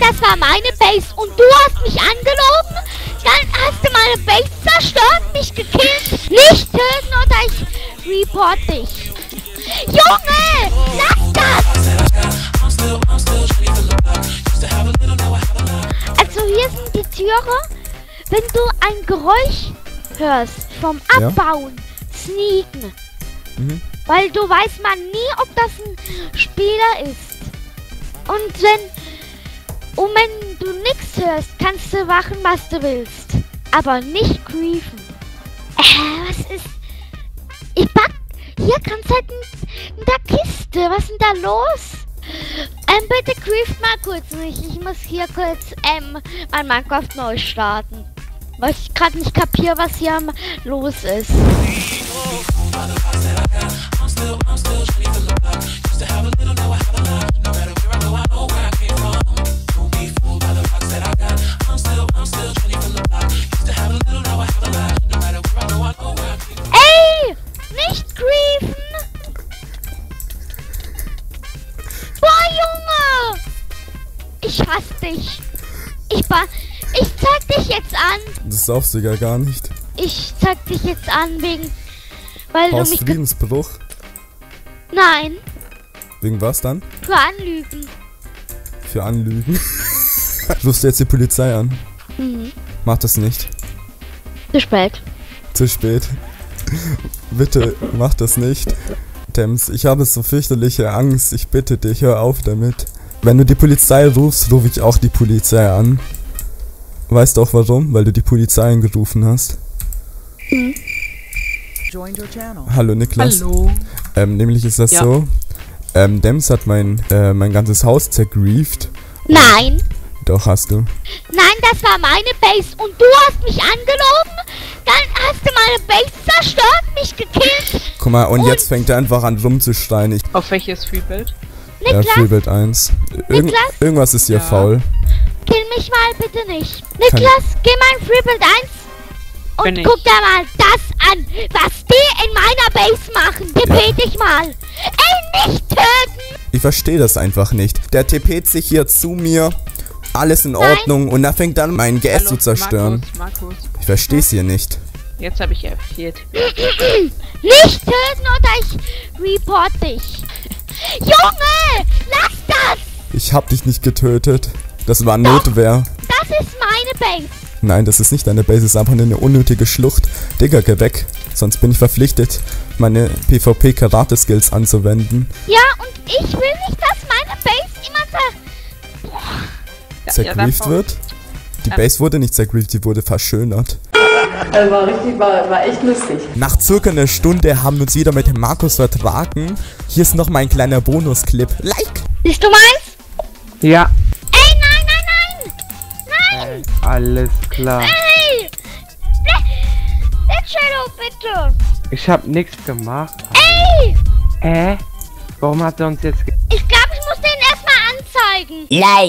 das war meine Base und du hast mich angelogen? Dann hast du meine Base zerstört, mich gekillt. Nicht töten oder ich report dich. Junge, lass das! Also hier sind die Türe. Wenn du ein Geräusch hörst vom Ja. Abbauen, sneaken. Mhm. Weil du weißt man nie, ob das ein Spieler ist. Und wenn und wenn du nichts hörst, kannst du machen, was du willst. Aber nicht griefen. Äh, was ist. Ich back. Hier kannst halt in, in der Kiste. Was ist denn da los? Ähm, bitte grieft mal kurz nicht. Ich muss hier kurz, ähm, mein Minecraft neu starten. Weil ich gerade nicht kapiere, was hier los ist. Ich hasse dich. Ich ba ich zeig dich jetzt an. Das darfst du ja gar nicht. Ich zeig dich jetzt an wegen weil du Aus mich Friedensbruch. Nein, Wegen was dann? für Anlügen. Für Anlügen. Rufst du jetzt die Polizei an? Mhm. Mach das nicht. Zu spät. Zu spät. Bitte, mach das nicht. Dems, ich habe so fürchterliche Angst. Ich bitte dich, hör auf damit. Wenn du die Polizei rufst, rufe ich auch die Polizei an. Weißt du auch warum? Weil du die Polizei angerufen hast. Channel. Hallo Niklas. Hallo. Ähm, nämlich ist das Ja. so. Ähm, Dems hat mein, äh, mein ganzes Haus zergrieft. Nein, Doch, hast du. nein, das war meine Base und du hast mich angelogen. Dann hast du meine Base zerstört, mich gekillt. Guck mal, und, Und- jetzt fängt er einfach an rumzuschreien. Ich, Auf welches Freebild? ja, Niklas, Freebild 1. Irgend, Niklas? irgendwas ist hier Ja. faul. kill mich mal bitte nicht. Niklas, geh mal in Freebuild 1 und Bin ich. guck dir mal das an, was die in meiner Base machen. TP dich mal. Ey, nicht töten. Ich verstehe das einfach nicht. Der TP't sich hier zu mir. Alles in Nein. Ordnung. Und dann fängt dann mein GS zu zerstören. Markus, Markus. Ich versteh's hier nicht. Jetzt habe ich F4. Nicht töten oder ich report dich. Junge, lass das. Ich hab dich nicht getötet. Das war Notwehr. Das ist meine Base. Nein, das ist nicht deine Base, es ist einfach nur eine unnötige Schlucht. Digga, geh weg. Sonst bin ich verpflichtet, meine PvP-Karate-Skills anzuwenden. Ja, und ich will nicht, dass meine Base immer. Ja, Zergrieft dann- wird. Die Base wurde nicht zergrieft, die wurde verschönert. Äh, war richtig, war, war echt lustig. Nach circa einer Stunde haben wir uns wieder mit dem Markus vertragen. Hier ist noch mal ein kleiner Bonusclip. Like! Siehst du meins? Ja, Ey, nein, nein, nein. Nein. alles klar. Ey. Der Cello, bitte. Ich hab nichts gemacht. Ey. Äh? Warum hat er uns jetzt... ge- Ich glaube, ich muss den erstmal anzeigen. Like.